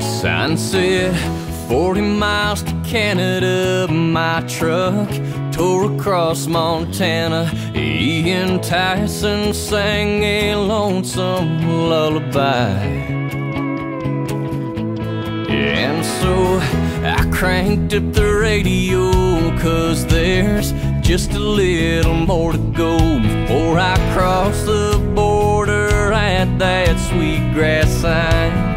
Sunset, 40 miles to Canada, my truck tore across Montana. Ian Tyson sang a lonesome lullaby. And so I cranked up the radio Cause there's just a little more to go Before I cross the border at that sweet grass sign.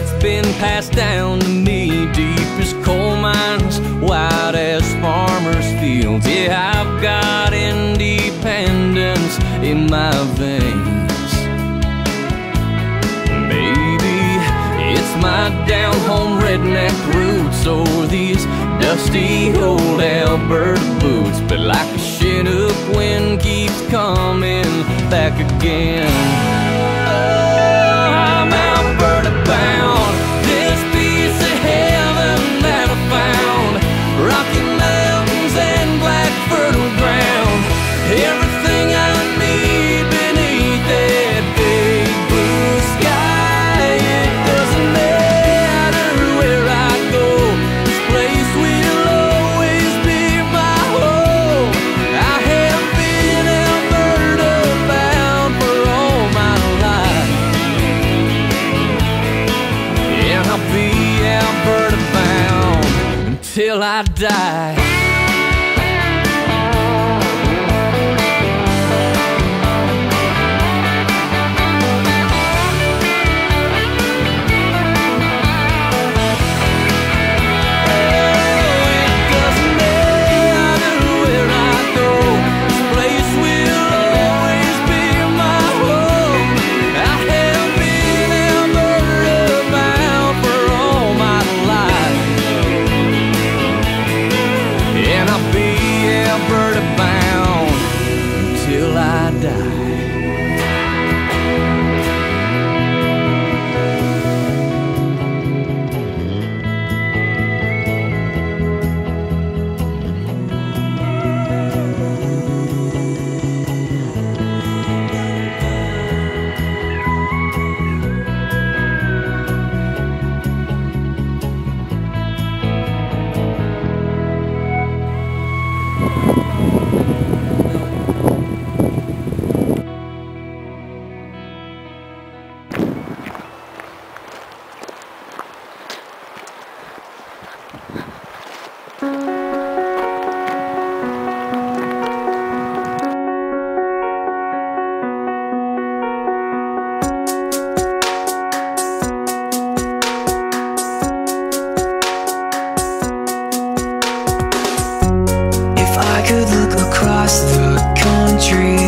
that's been passed down to me. Deep as coal mines, wide as farmer's fields. Yeah, I've got independence in my veins. Maybe it's my down-home redneck roots Or these dusty old Alberta boots. But like a chinook wind keeps coming back again. Oh, I'm out. I die. across the country.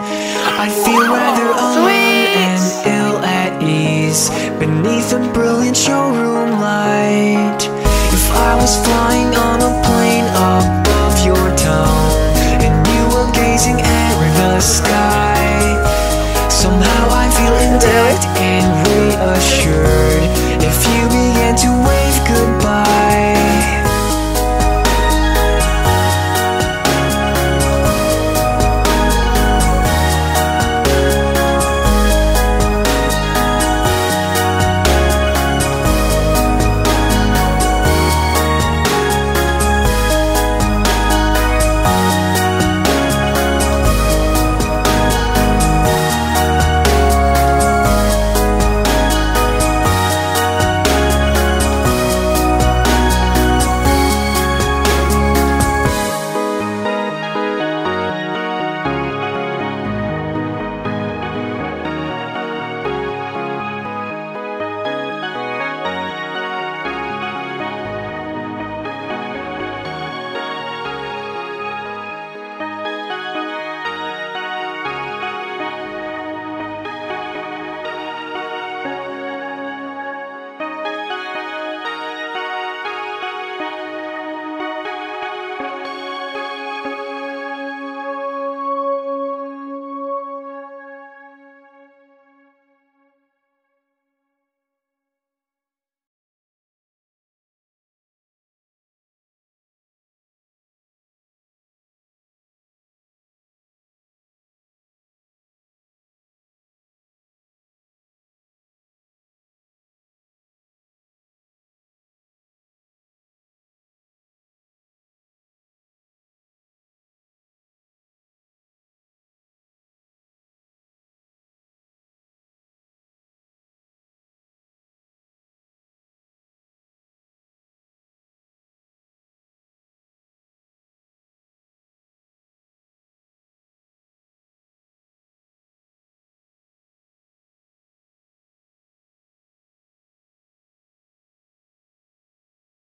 I feel rather alone and ill at ease Beneath a brilliant showroom light. If I was flying on a plane above your town And you were gazing at the sky Somehow I feel intact and reassured. If you